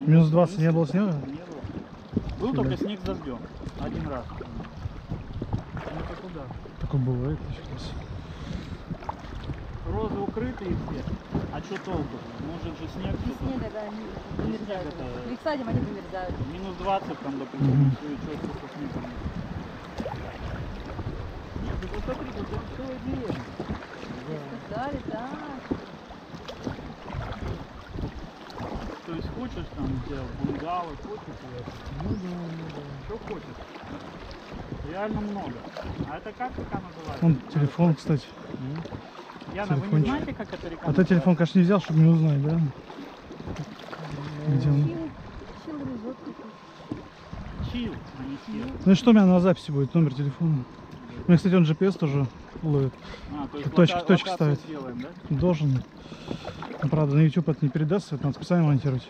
Минус 20 не было снега? Не было. Был только снег с дождем. Один раз. Ну это куда? Такое бывает сейчас. Розы укрытые все. А что толку? Может же снег Без снега, да, они замерзают. это- Их садим, они замерзают. Минус 20 там, допустим, Мгм. все, и что со снегом. Нет, ты посмотри, тут это целая деревня. Сказали, да. То есть хочешь там сделать бунгало, хочешь это. Ну да, ну да. Что хочешь. Реально много. А это как река называется? Вон телефон, кстати. Яна, вы не телефончик. знаете, как эта река А ты телефон, конечно, не взял, чтобы не узнать, да? Где он? Чил, чил. Чил, а не сил. Ну и что у меня на записи будет? Номер телефона. У меня, кстати, он GPS тоже ловит. А, то есть Точки- ставит. сделаем, да? Должен. Ну, правда, на YouTube это не передастся, это надо специально монтировать.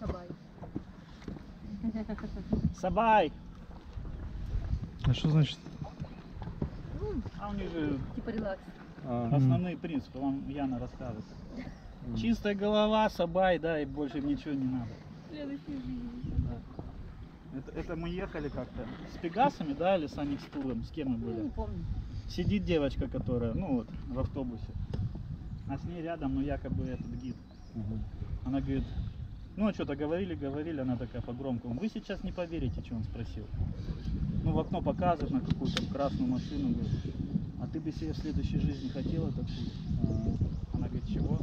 Сабай. Сабай! А что значит? А у них же Типа релакс. основные принципы, вам Яна рассказывает. Чистая голова, сабай, да, и больше им ничего не надо. Следующий жизнь. Это, это мы ехали как-то с Пегасами, да, или с Аникстуром, с кем мы Ну, не были? помню. Сидит девочка, которая, ну вот, в автобусе. А с ней рядом, ну, якобы этот гид. Она говорит, ну, что-то говорили, говорили, она такая по громкому. Вы сейчас не поверите, что он спросил. Ну, в окно показывает на какую-то красную машину, говорит, а ты бы себе в следующей жизни хотела такую? Она говорит, чего?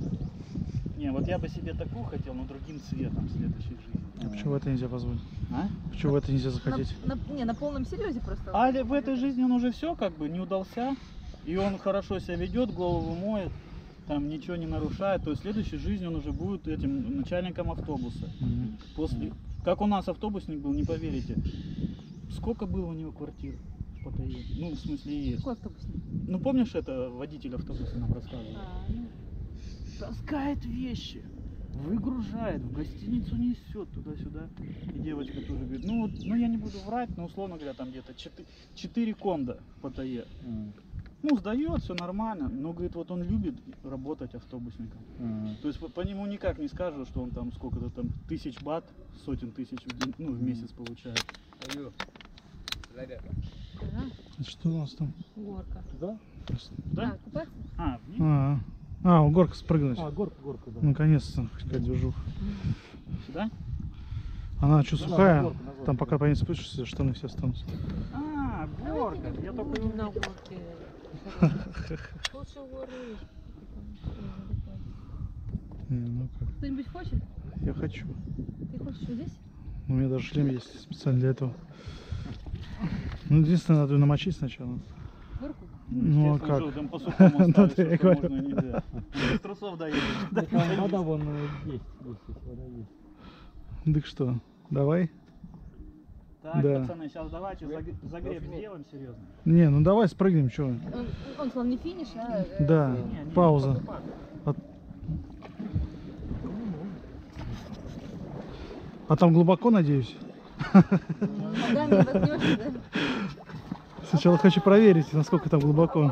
Не, вот я бы себе такую хотел, но другим цветом в следующей жизни. А почему в это нельзя позволить? А? Почему в это нельзя захотеть? На, на- не, на полном серьезе просто. А в этой жизни он уже все как бы не удался, и он хорошо себя ведет, голову моет, там ничего не нарушает, то есть в следующей жизни он уже будет этим начальником автобуса. Мгм. После, как у нас автобусник был, не поверите, сколько было у него квартир в Паттайе? Ну, в смысле есть. Какой автобусник? Ну, помнишь, это водитель автобуса нам рассказывал? А, ну, Таскает вещи, выгружает, в гостиницу несет туда-сюда. И девочка тоже говорит, ну, вот, ну я не буду врать, но условно говоря, там где-то 4, конда в Паттайе. Ну, сдает, все нормально, но, говорит, вот он любит работать автобусником. То есть по, по нему никак не скажешь, что он там сколько-то там тысяч бат, сотен тысяч в, день- ну, в месяц получает. Это что у нас там? горка. Да? Да, Да? купаться? А, вниз? А, а, у горка спрыгнуть. горка, горка, да. Наконец-то, какая движуха. Сюда? Она что, Ну да, сухая? на горку, на горку. Там пока по ней спустишься, штаны все останутся. А, горка. Я только на горке. Лучше горы. Не, ну как, Кто-нибудь хочет? я хочу. Ты хочешь здесь? У меня даже шлем есть специально для этого. Ну, единственное, надо ее намочить сначала. Горку? Ну, а как? Ну, да, я что говорю. Без трусов доедешь. Вода вон э, есть, есть, есть, вода есть. Так что, давай? Так, Да. пацаны, сейчас давайте заг- загреб сделаем серьезно. Не, ну давай спрыгнем, что? Он, он сказал не финиш, а... Да, Не, не, пауза. пак. А там глубоко, надеюсь? Сначала хочу проверить, насколько там глубоко.